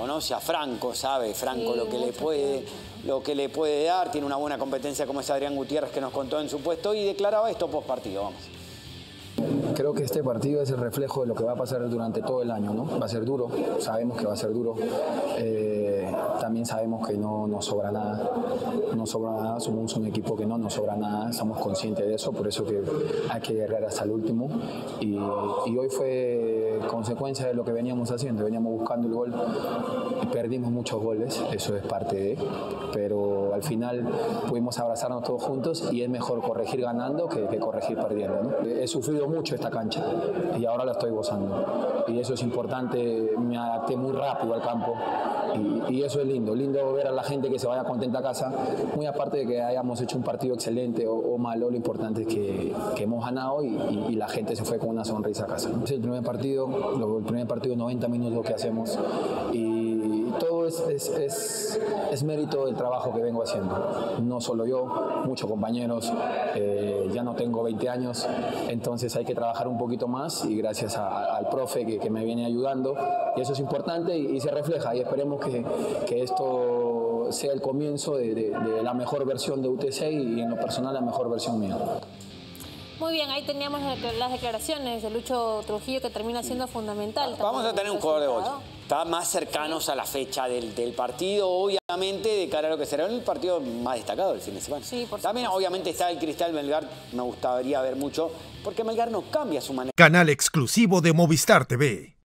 conoce a Franco, sabe Franco lo que le puede lo que le puede dar, tiene una buena competencia como es Adrián Gutiérrez que nos contó en su puesto y declaraba esto post partido, vamos. Creo que este partido es el reflejo de lo que va a pasar durante todo el año, ¿no? Va a ser duro, sabemos que va a ser duro. Eh, también sabemos que no nos sobra nada, no sobra nada, somos un equipo que no nos sobra nada, somos conscientes de eso, por eso que hay que guerrear hasta el último. Y, y hoy fue consecuencia de lo que veníamos haciendo, veníamos buscando el gol, perdimos muchos goles, eso es parte de, pero al final pudimos abrazarnos todos juntos y es mejor corregir ganando que, que corregir perdiendo. ¿no? He sufrido mucho esta cancha y ahora la estoy gozando. Y eso es importante, me adapté muy rápido al campo y, y, eso es lindo, lindo ver a la gente que se vaya contenta a casa, muy aparte de que hayamos hecho un partido excelente o, o malo, lo importante es que, que hemos ganado y, y, y, la gente se fue con una sonrisa a casa. ¿no? Es el primer partido, el primer partido 90 minutos que hacemos y es, es, es, es, mérito del trabajo que vengo haciendo. No solo yo, muchos compañeros, eh, ya no tengo 20 años, entonces hay que trabajar un poquito más y gracias a, al profe que, que, me viene ayudando, y eso es importante y, y se refleja y esperemos que, que esto sea el comienzo de, de, de, la mejor versión de UTC y en lo personal la mejor versión mía. Muy bien, ahí teníamos las declaraciones de Lucho Trujillo que termina siendo fundamental. Vamos a tener un jugador de bolsa. Está más cercanos a la fecha del, del, partido, obviamente, de cara a lo que será el partido más destacado del fin de semana. Sí, por También, supuesto. obviamente, está el Cristal Melgar. Me gustaría ver mucho, porque Melgar no cambia su manera. Canal exclusivo de Movistar TV.